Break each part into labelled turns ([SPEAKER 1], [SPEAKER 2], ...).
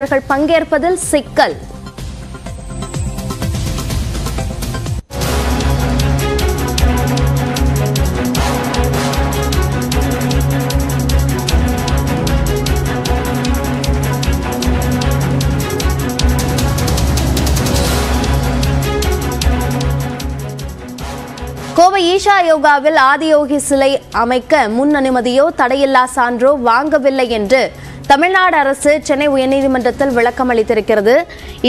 [SPEAKER 1] அவர்கள் பங்கேற்பதில் சிக்கல். கோவை ஈஷா யோகாவில் ஆதியோகி சிலை அமைக்க முன் அனுமதியோ தடையில்லா சான்றோ வாங்கவில்லை என்று தமிழ்நாடு அரசு சென்னை உயர்நீதிமன்றத்தில் விளக்கம் அளித்திருக்கிறது.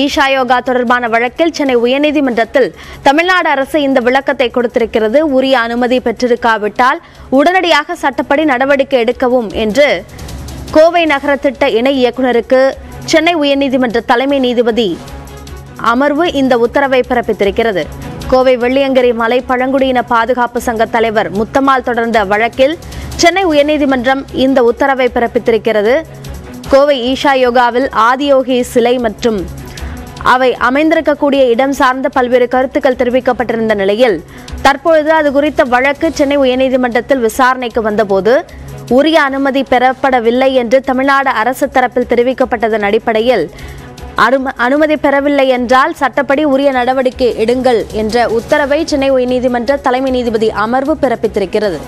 [SPEAKER 1] ஈஷா யோகா தொடர்பான வழக்கில் சென்னை உயர்நீதிமன்றத்தில் தமிழ்நாடு அரசு இந்த விளக்கத்தை கொடுத்திருக்கிறது. உரிய அனுமதி பெற்றிருக்காவிட்டால் உடனடியாக சட்டப்படி நடவடிக்கை எடுக்கவும் என்று கோவை நகர திட்ட இணை இயக்குநருக்கு சென்னை உயர்நீதிமன்ற தலைமை நீதிபதி அமர்வு இந்த உத்தரவை பிறப்பித்திருக்கிறது. கோவை வெள்ளியங்கிரி மலை பழங்குடியின பாதுகாப்பு சங்க தலைவர் முத்தம்மாள் தொடர்ந்த வழக்கில் சென்னை உயர்நீதிமன்றம் இந்த உத்தரவை பிறப்பித்திருக்கிறது. கோவை ஈஷா யோகாவில் ஆதியோகி சிலை மற்றும் அவை அமைந்திருக்கக்கூடிய இடம் சார்ந்த பல்வேறு கருத்துக்கள் தெரிவிக்கப்பட்டிருந்த நிலையில் தற்பொழுது அது குறித்த வழக்கு சென்னை உயர்நீதிமன்றத்தில் விசாரணைக்கு வந்தபோது உரிய அனுமதி பெறப்படவில்லை என்று தமிழ்நாடு அரசு தரப்பில் தெரிவிக்கப்பட்டதன் அடிப்படையில் அனுமதி பெறவில்லை என்றால் சட்டப்படி உரிய நடவடிக்கை எடுங்கள் என்ற உத்தரவை சென்னை உயர்நீதிமன்ற தலைமை நீதிபதி அமர்வு பிறப்பித்திருக்கிறது.